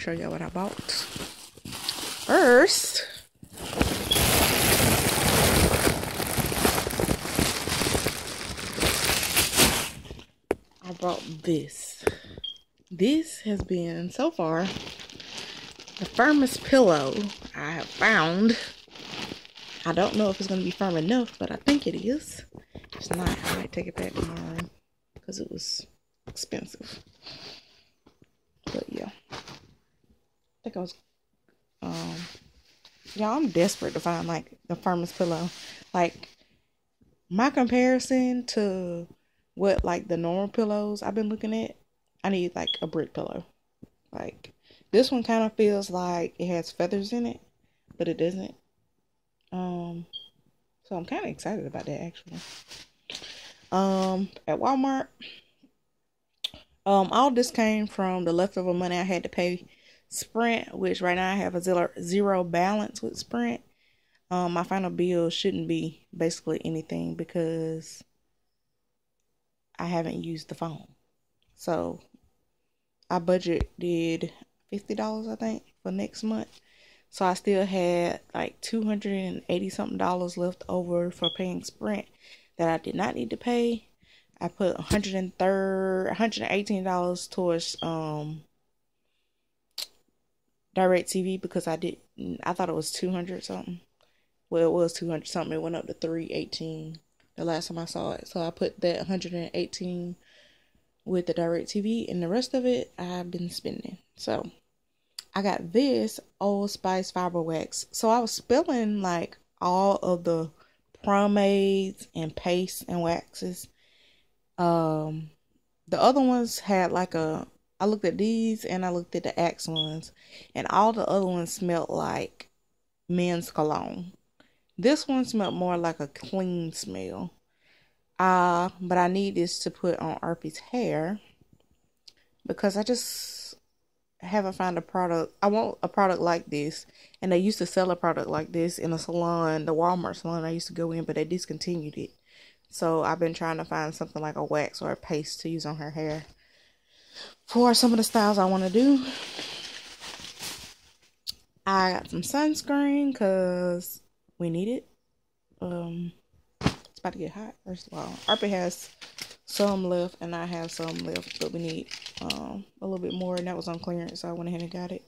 show y'all what I bought. First, I bought this. This has been so far the firmest pillow I have found. I don't know if it's going to be firm enough, but I think it is. It's not. I might take it back tomorrow because it was expensive. But yeah. Think I was um yeah, I'm desperate to find like the firmest pillow. Like my comparison to what like the normal pillows I've been looking at, I need like a brick pillow. Like this one kind of feels like it has feathers in it, but it doesn't. Um so I'm kind of excited about that actually. Um at Walmart um all this came from the leftover money I had to pay Sprint, which right now I have a zero, zero balance with Sprint. Um, my final bill shouldn't be basically anything because I haven't used the phone. So I budgeted fifty dollars, I think, for next month. So I still had like two hundred and eighty something dollars left over for paying Sprint that I did not need to pay. I put one hundred and third, one hundred and eighteen dollars towards um DirecTV because I did I thought it was 200 something. Well, it was 200 something. It went up to 318 the last time I saw it. So I put that 118 with the DirecTV and the rest of it I've been spending. So I got this Old Spice Fiber Wax. So I was spilling like all of the pomades and pastes and waxes. Um the other ones had like a I looked at these and I looked at the Axe ones, and all the other ones smelled like men's cologne. This one smelled more like a clean smell. Uh, but I need this to put on Arpie's hair because I just haven't found a product. I want a product like this, and they used to sell a product like this in a salon, the Walmart salon I used to go in, but they discontinued it. So I've been trying to find something like a wax or a paste to use on her hair for some of the styles I want to do. I got some sunscreen because we need it. Um, it's about to get hot. First of all, Arpie has some left and I have some left, but we need um a little bit more, and that was on clearance, so I went ahead and got it.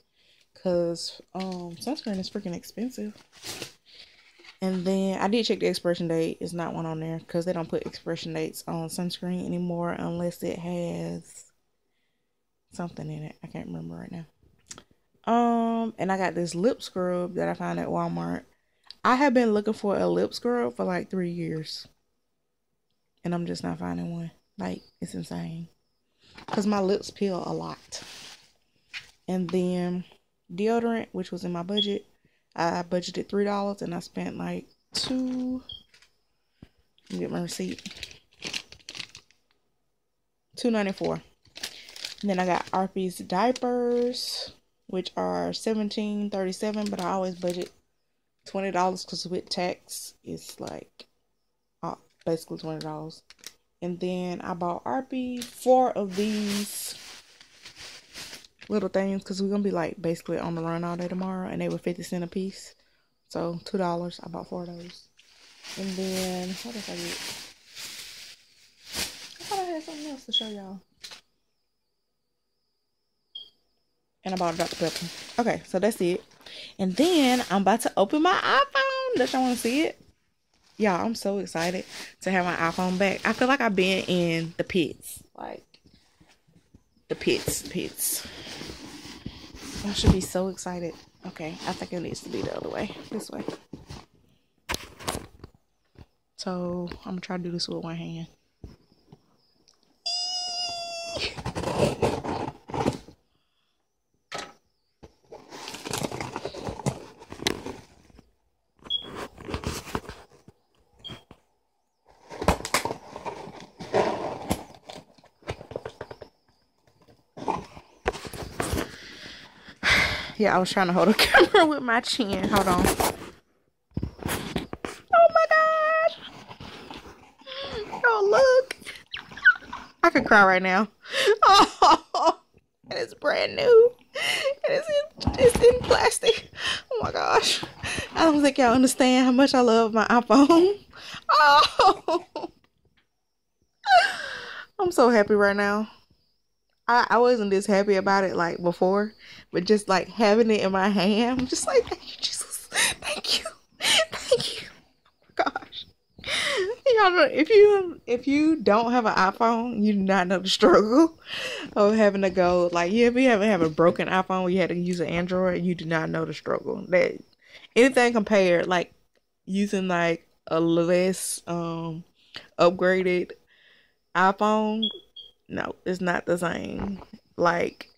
Cause um sunscreen is freaking expensive. And then I did check the expiration date. It's not one on there because they don't put expiration dates on sunscreen anymore unless it has something in it. I can't remember right now. Um, and I got this lip scrub that I found at Walmart. I have been looking for a lip scrub for like three years. And I'm just not finding one. Like, it's insane. Because my lips peel a lot. And then deodorant, which was in my budget. I budgeted three dollars and I spent like two. Let me get my receipt. Two ninety four. And then I got Arpie's diapers, which are seventeen thirty seven, but I always budget twenty dollars because with tax it's like uh, basically twenty dollars. And then I bought Arpie four of these little things because we're gonna be like basically on the run all day tomorrow, and they were fifty cent a piece, so two dollars. I bought four of those. And then what else I get? I thought I had something else to show y'all. And I bought a Dr. Pepper. Okay, so that's it. And then I'm about to open my iPhone. Does y'all want to see it? Y'all, I'm so excited to have my iPhone back. I feel like I've been in the pits. Like, the pits, pits. I should be so excited. Okay, I think it needs to be the other way. This way. So, I'm going to try to do this with one hand. Yeah, I was trying to hold a camera with my chin. Hold on. Oh my gosh. Oh, look. I could cry right now. Oh, and it's brand new. And it's It's in plastic. Oh my gosh. I don't think y'all understand how much I love my iPhone. Oh. I'm so happy right now. I, I wasn't this happy about it like before, but just like having it in my hand, I'm just like, thank you, Jesus. Thank you. Thank you. Oh gosh. Y'all know, if you if you don't have an iPhone, you do not know the struggle of having to go like yeah, if you haven't have a broken iPhone you had to use an Android, you do not know the struggle. That anything compared like using like a less um upgraded iPhone, no, it's not the same. Like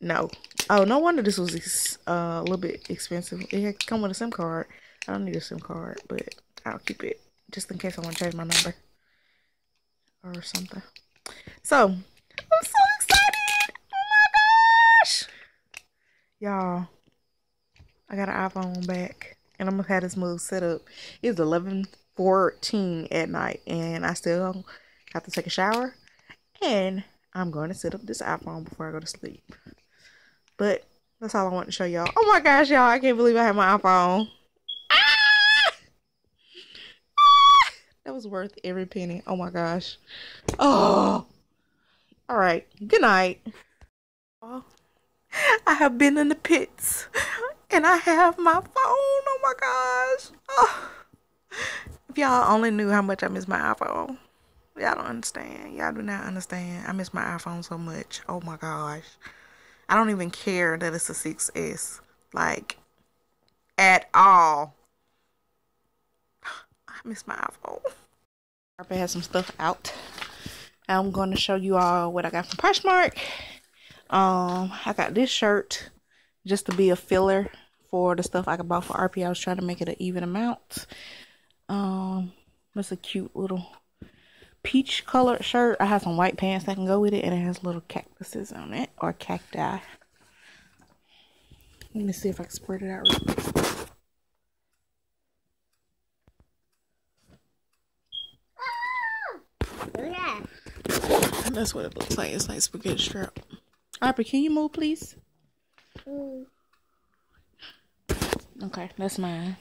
no. Oh, no wonder this was uh, a little bit expensive. It had come with a SIM card. I don't need a SIM card, but I'll keep it just in case I want to change my number or something. So, I'm so excited. Oh my gosh. Y'all, I got an iPhone back and I'm to have this move set up. It's 11:14 at night and I still have to take a shower and I'm going to set up this iPhone before I go to sleep. But that's all I want to show y'all. Oh my gosh, y'all. I can't believe I have my iPhone. Ah! Ah! That was worth every penny. Oh my gosh. Oh. All right. Good night. I have been in the pits and I have my phone. Oh my gosh. Oh. If y'all only knew how much I miss my iPhone. Y'all don't understand. Y'all do not understand. I miss my iPhone so much. Oh my gosh. I don't even care that it's a 6S. Like, at all. I miss my iPhone. I have some stuff out. I'm going to show you all what I got from Poshmark. Um, I got this shirt just to be a filler for the stuff I bought for RP. I was trying to make it an even amount. Um, it's a cute little peach colored shirt. I have some white pants that can go with it, and it has little cactuses on it or cacti. Let me see if I can spread it out real quick. That's what it looks like. It's like spaghetti strap. Harper, can you move, please? Okay, that's mine.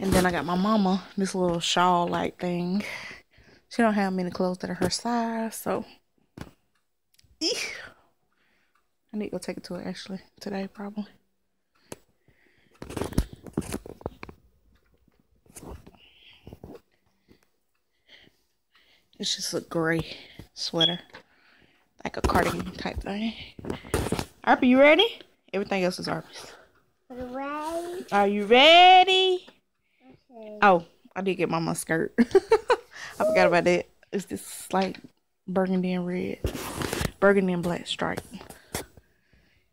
And then I got my mama this little shawl like thing. She don't have many clothes that are her size, so Eek. I need to go take it to her actually today probably. It's just a gray sweater. Like a cardigan type thing. Arpy, you ready? Everything else is. Ready? Are you ready? Okay. Oh, I did get mama skirt. I forgot about that. It's this like burgundy and red. Burgundy and black stripe.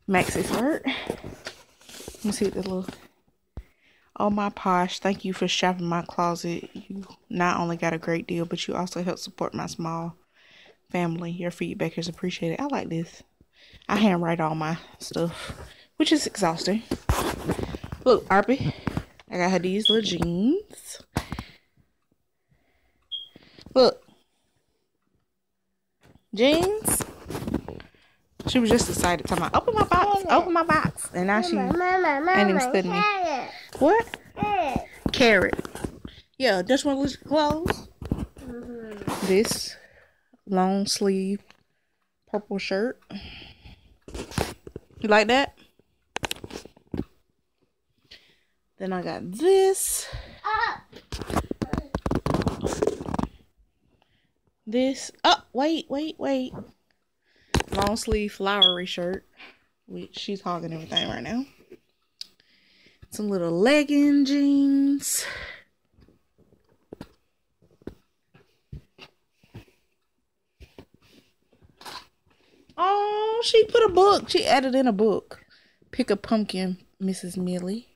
Maxi skirt. Let me see what this little Oh my posh, thank you for shopping my closet. You not only got a great deal, but you also help support my small family. Your feedback is appreciated. I like this. I handwrite all my stuff, which is exhausting. Look, Arby, I got her these little jeans. Look. Jeans. She was just excited, talking about, open my box, open my box. And now she ain't even studying me. What? Carrot. Carrot. Yeah, this one was clothes. Mm-hmm. This long sleeve purple shirt. You like that? Then I got this. This. Oh, wait, wait, wait. Long sleeve flowery shirt. Which she's hogging everything right now some little legging jeans. Oh, she put a book. She added in a book. Pick a pumpkin, Mrs. Millie.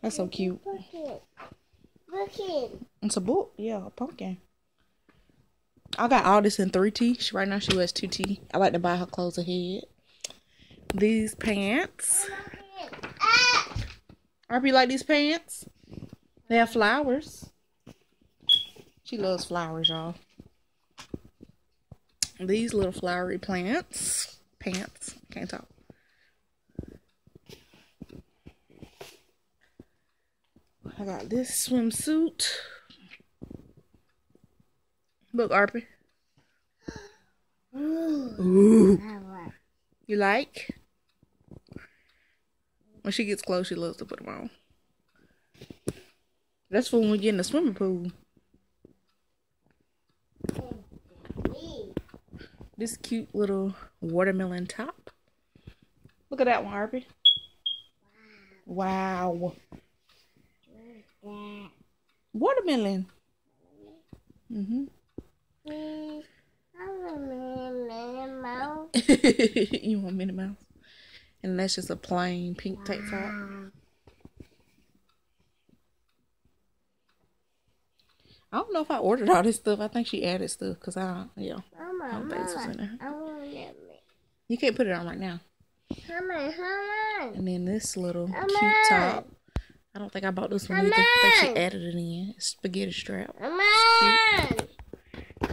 That's so cute. Pumpkin. It's a book. Yeah, a pumpkin. I got all this in 3T. She, right now she wears 2T. I like to buy her clothes ahead. These pants. Arby like these pants. They have flowers. She loves flowers, y'all. These little flowery plants. Pants. Can't talk. I got this swimsuit. Look, Arpy. Ooh. You like? When she gets close, she loves to put them on. That's for when we get in the swimming pool. This cute little watermelon top. Look at that one, Harvey. Wow. Watermelon. Mm-hmm. Mm, you want Minnie Mouse? You want mini mouse. And that's just a plain pink tank top. I don't know if I ordered all this stuff. I think she added stuff because I, yeah, Mama, I don't think this was in there. You can't put it on right now. Mama, Mama. And then this little Mama. cute top. I don't think I bought this one either. I think she added it in. Spaghetti strap. Cute.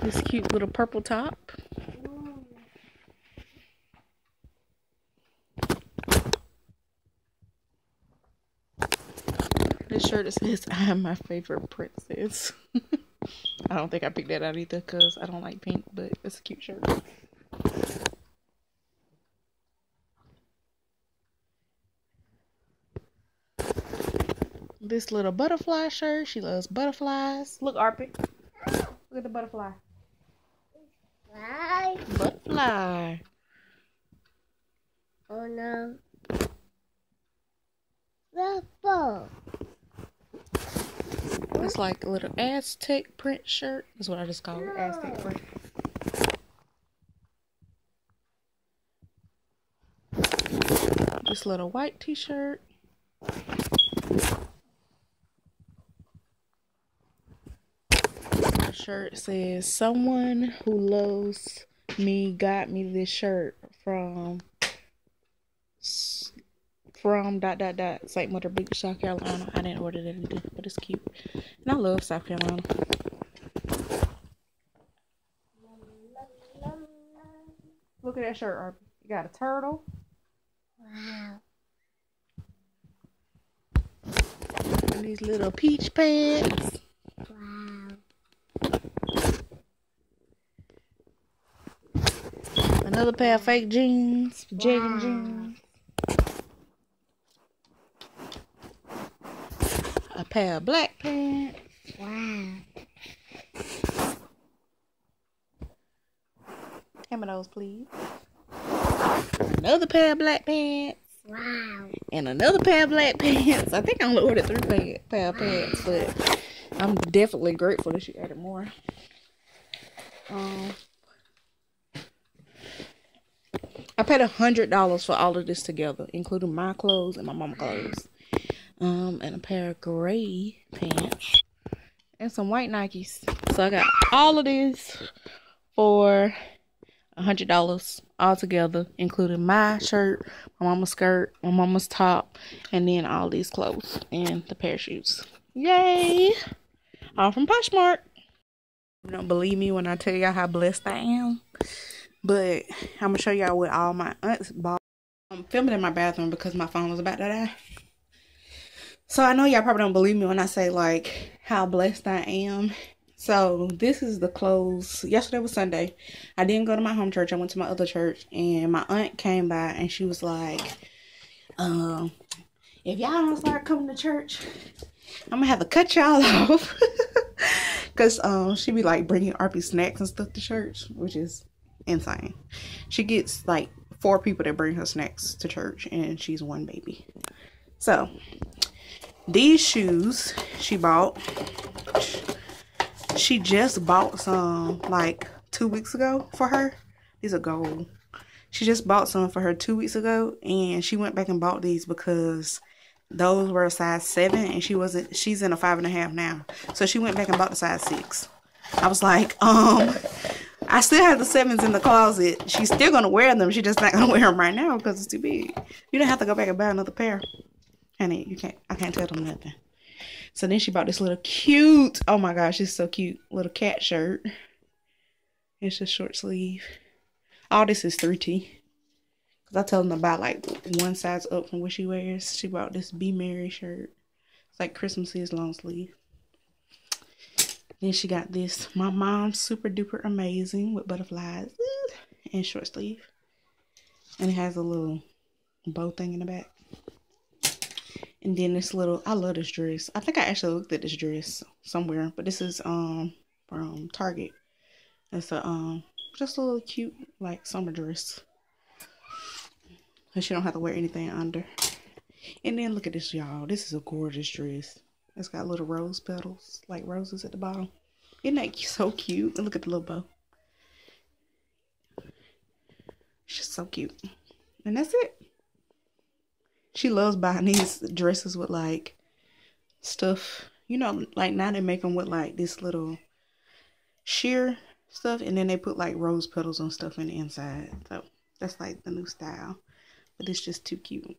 This cute little purple top. This shirt says I am my favorite princess. I don't think I picked that out either because I don't like pink, but it's a cute shirt. This little butterfly shirt. She loves butterflies. Look, Arpit. Look at the butterfly. Butterfly. Butterfly. Oh no. Ruffle. It's like a little Aztec print shirt. That's what I just call it. Aztec print. This little white t-shirt. Shirt says someone who loves me got me this shirt from from dot dot dot St. Myrtle Beach, South Carolina. I didn't order that but it's cute. And I love South Carolina. Look at that shirt, Arby. You got a turtle. Wow. And these little peach pants. Wow. Another pair of fake jeans, jegging wow. jeans. a pair of black pants. Wow. Many those, please? Another pair of black pants. Wow. And another pair of black pants. I think I only ordered three pair, pair of pants, but I'm definitely grateful that she added more. Um, I paid a hundred dollars for all of this together, including my clothes and my mama clothes um, and a pair of gray pants and some white Nikes. So I got all of this for a hundred dollars all together, including my shirt, my mama's skirt, my mama's top, and then all these clothes and the pair of shoes. Yay! All from Poshmark. You don't believe me when I tell y'all how blessed I am, but I'm gonna show y'all what all my aunts bought. I'm filming in my bathroom because my phone was about to die. So I know y'all probably don't believe me when I say like how blessed I am. So this is the clothes. Yesterday was Sunday. I didn't go to my home church. I went to my other church and my aunt came by and she was like, um, if y'all don't start coming to church, I'm gonna have to cut y'all off. Cause um she be like bringing RP snacks and stuff to church, which is insane. She gets like four people that bring her snacks to church and she's one baby. So these shoes she bought. She just bought some like two weeks ago for her. These are gold. She just bought some for her two weeks ago and she went back and bought these because those were a size seven and she wasn't she's in a five and a half now. So she went back and bought the size six. I was like, um, I still have the sevens in the closet. She's still gonna wear them. She's just not gonna wear them right now because it's too big. You don't have to go back and buy another pair. Honey, you can't, I can't tell them nothing. So then she bought this little cute, oh my gosh, it's so cute, little cat shirt. It's just short sleeve. All this is 3T. Because I tell them to buy like one size up from what she wears. She bought this Be Merry shirt. It's like Christmassy long sleeve. Then she got this. My mom's super duper amazing with butterflies and short sleeve. And it has a little bow thing in the back. And then this little, I love this dress. I think I actually looked at this dress somewhere, but this is um from Target. It's a um just a little cute like summer dress. And she don't have to wear anything under. And then look at this, y'all. This is a gorgeous dress. It's got little rose petals, like roses at the bottom. Isn't that so cute? And look at the little bow. It's just so cute. And that's it. She loves buying these dresses with like stuff. You know, like now they make them with like this little sheer stuff. And then they put like rose petals and stuff in the inside. So that's like the new style. But it's just too cute.